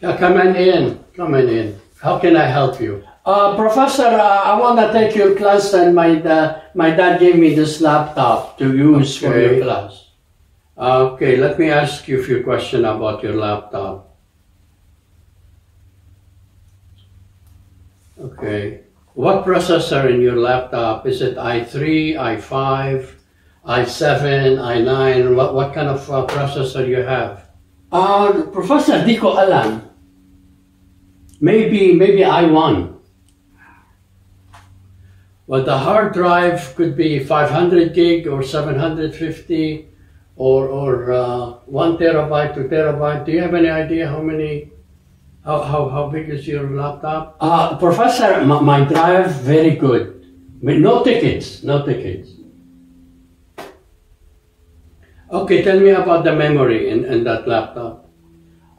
Yeah, come on in. Come on in. How can I help you? Uh, Professor, uh, I want to take your class, and my da- my dad gave me this laptop to use for Okay. your class. Okay, let me ask you a few questions about your laptop. Okay. What processor in your laptop? Is it i3, i5, i7, i9? What, what kind of uh, processor you have? Uh, Professor, di ko alam. Maybe, maybe I won. But the hard drive could be 500 gig or 750 or, or uh, 1 terabyte, 2 terabyte. Do you have any idea how many, how, how, how big is your laptop? Uh, Professor, my, my drive very good. No tickets, no tickets. Okay, tell me about the memory in, in that laptop.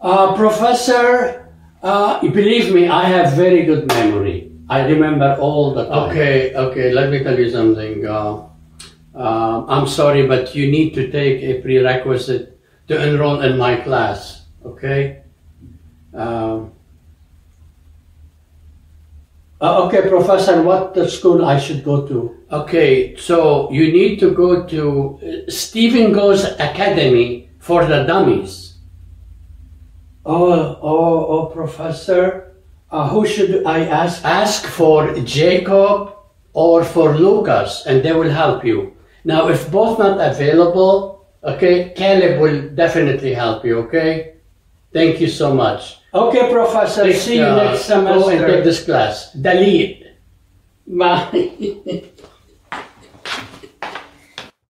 Uh, Professor, uh, believe me, I have very good memory. I remember all the time. Okay, okay, let me tell you something. Uh, uh, I'm sorry, but you need to take a prerequisite to enroll in my class, okay? Um, Uh, okay, Professor, what the school I should go to? Okay, so you need to go to uh, Stephen Goes Academy for the dummies. Oh, oh, oh, Professor, uh, who should I ask? Ask for Jacob or for Lucas, and they will help you. Now, if both not available, okay, Caleb will definitely help you. Okay, thank you so much. Okay, Professor, see you Uh, next Go and take this class. Delete. Bye.